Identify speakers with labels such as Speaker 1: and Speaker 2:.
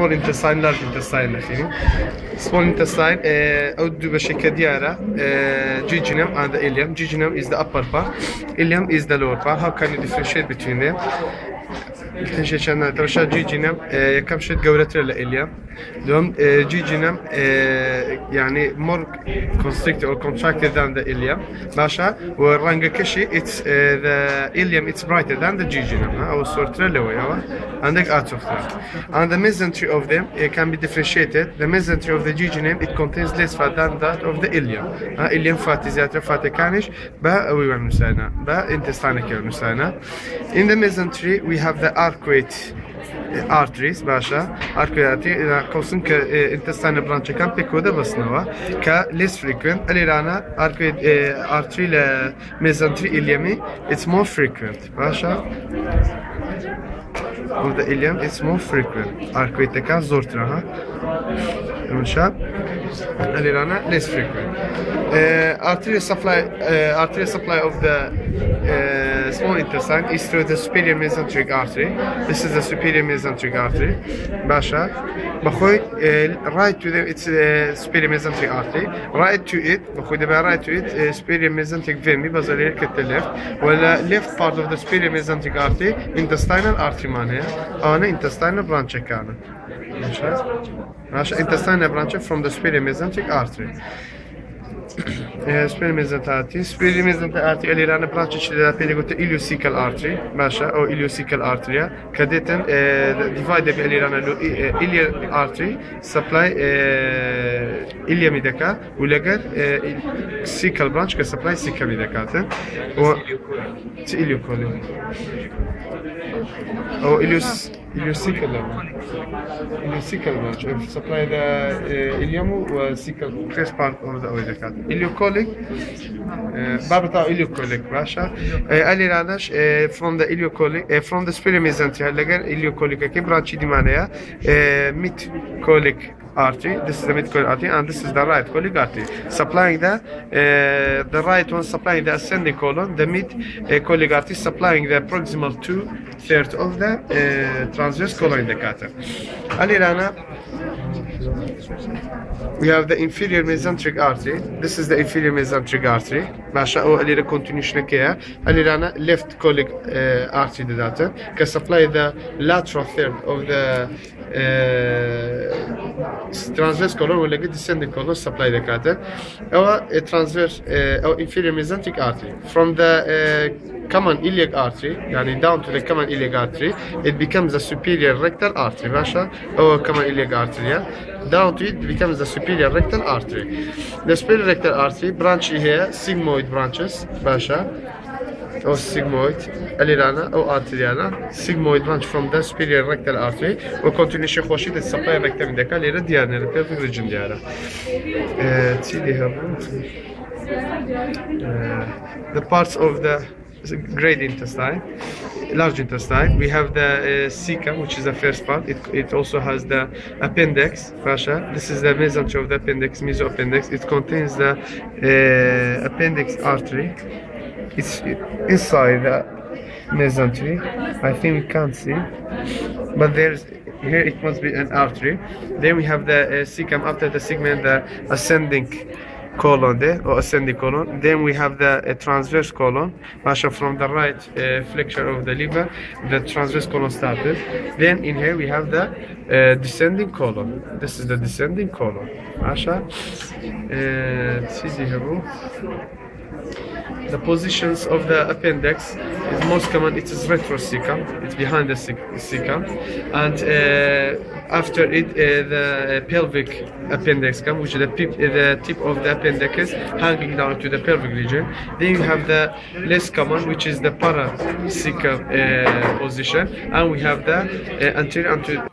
Speaker 1: small intestine large intestine الاخيري small intestine uh, او دو بشكل ديارة uh, jejunum and the ileum jejunum is the upper part ileum is the lower part how can you differentiate between them تنشي شان ترشا جيجينم يكم شد جورتر لإليا دوم جيجينم يعني more constricted or contracted than the ilium باشا والرنجة كشي it's uh, the ilium it's brighter than the jejunum أو الصورة اللي هو عندك أتوختر and the mesentery of them it can be differentiated the mesentery of the jejunum it contains less fat than that of the ilium ها ilium فاتي زيادة فاتي كانش با أوي ونسانا با intestine كيو نسانا in the mesentery we have the arcuate arteries باشا arcuate إذا قوسن ك intestine branch كان بيكودا بسنوا ك less frequent اللي رانا arcuate artery ل mesentery iliumi it's more frequent باشا of the ilium it's more frequent arcuate كان زورتنا ها مشاب and Irana less frequent. Uh, arterial supply, uh, arterial supply of the uh, small intestine is through the superior mesenteric artery. This is the superior mesenteric artery, basha. بخوي رايت تو ذم اتس سبيري ميزنتيك ارتري رايت تو ات بخوي دبا رايت تو ات سبيري ميزنتيك فين مي بازا ليك تي ليفت ولا ليفت بارت اوف ذا سبيري ميزنتيك ارتري ان ذا ستاينر ارتري مانيا او ان ذا ستاينر برانش كان ماشي ماشي ان ذا ستاينر برانش فروم ذا سبيري ميزنتيك ارتري E, spremezza tati. Spremezza tati ali rane pračiči da pedagote iliosikal artri, maša, o iliosikal artrija, kadeten e, divajde bi ali rane ilje artri, saplaj e, ilje mideka, ulegar e, sikal brančka, saplaj sikal midekate. O, ilio koli. O, iliosikal سبلاي ذا اليوم وسيكال first part of the oil cut ileocholic باب بتاع ileocholic باشا قال لي رانش from the ileocholic from the spermizantry هلا ileocholic كي برانش دي معناها mid colic artery, this is the medial artery, and this is the right colic artery, supplying the uh, the right one supplying the ascending colon, the mid uh, colic artery supplying the proximal two thirds of the uh, transverse colon in the catheter. Alirana we have the inferior mesenteric artery. This is the inferior mesenteric artery. باشا او اللي continuation كيا اللي رانا left colic uh, artery داتا can supply the lateral third of the uh, transverse colon ولا قد descending colon supply the cutter او transverse uh, او inferior mesenteric artery from the uh, common iliac artery يعني down to the common iliac artery it becomes the superior rectal artery باشا او common iliac artery yeah? down to it becomes the superior rectal artery. The superior rectal artery branch here sigmoid branches باشا or sigmoid اليرانا او arteriana sigmoid branch from the superior rectal artery و continuation خوشي the supply rectum دكا ليرا ديالنا the pelvic region ديالها تسيلي هبو the parts of the great intestine, large intestine. We have the uh, cecum, which is the first part. It, it also has the appendix, fascia. This is the mesentery of the appendix, mesoappendix. It contains the uh, appendix artery. It's inside the mesentery. I think we can't see, but there's here it must be an artery. Then we have the uh, cecum after the segment, the ascending colon there or ascending colon. Then we have the uh, transverse colon Masha from the right uh, flexure of the liver the transverse colon started. Then in here we have the uh, descending colon. This is the descending colon. Masha the positions of the appendix is most common it is retrocecum it's behind the cecum and uh, after it uh, the pelvic appendix come which is the, the tip of the appendix hanging down to the pelvic region. Then you have the less common which is the paracecum uh, position. And we have the uh, anterior anterior